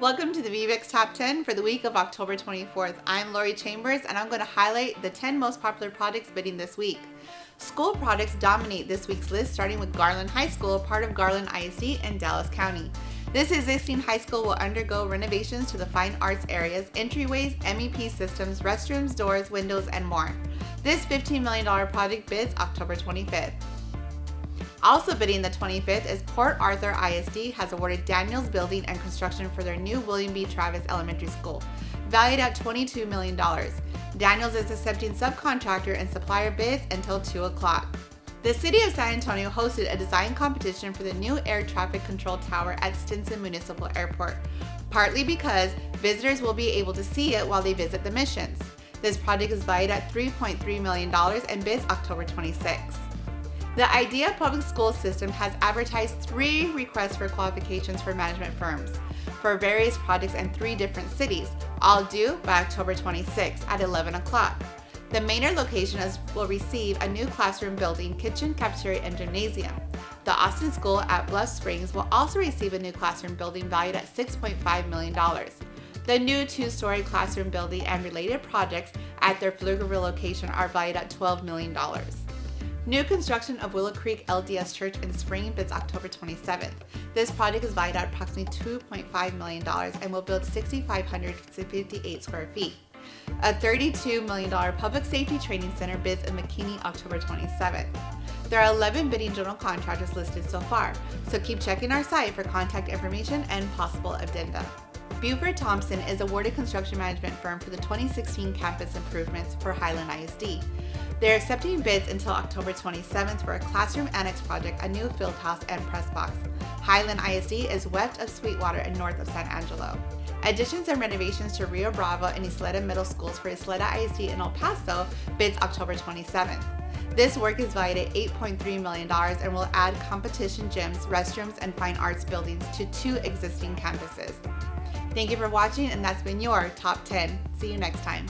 Welcome to the VBX Top 10 for the week of October 24th. I'm Lori Chambers and I'm going to highlight the 10 most popular products bidding this week. School products dominate this week's list starting with Garland High School, part of Garland ISD in Dallas County. This existing high school will undergo renovations to the fine arts areas, entryways, MEP systems, restrooms, doors, windows, and more. This $15 million project bids October 25th. Also bidding the 25th is Port Arthur ISD has awarded Daniels Building and Construction for their new William B. Travis Elementary School, valued at $22 million. Daniels is accepting subcontractor and supplier bids until 2 o'clock. The City of San Antonio hosted a design competition for the new air traffic control tower at Stinson Municipal Airport, partly because visitors will be able to see it while they visit the missions. This project is valued at $3.3 million and bids October 26. The IDEA Public School System has advertised three requests for qualifications for management firms for various projects in three different cities, all due by October 26 at 11 o'clock. The Maynard location is, will receive a new classroom building, kitchen, cafeteria, and gymnasium. The Austin School at Bluff Springs will also receive a new classroom building valued at $6.5 million. The new two-story classroom building and related projects at their Pflugerville location are valued at $12 million. New construction of Willow Creek LDS Church in Spring bids October 27th. This project is valued at approximately $2.5 million and will build 6,558 square feet. A $32 million public safety training center bids in McKinney October 27th. There are 11 bidding general contractors listed so far, so keep checking our site for contact information and possible addenda. Buford Thompson is awarded construction management firm for the 2016 campus improvements for Highland ISD. They're accepting bids until October 27th for a classroom annex project, a new field house, and press box. Highland ISD is west of Sweetwater and north of San Angelo. Additions and renovations to Rio Bravo and Ysleta Middle Schools for Ysleta ISD in El Paso bids October 27th. This work is valued at $8.3 million and will add competition gyms, restrooms, and fine arts buildings to two existing campuses. Thank you for watching and that's been your Top 10. See you next time.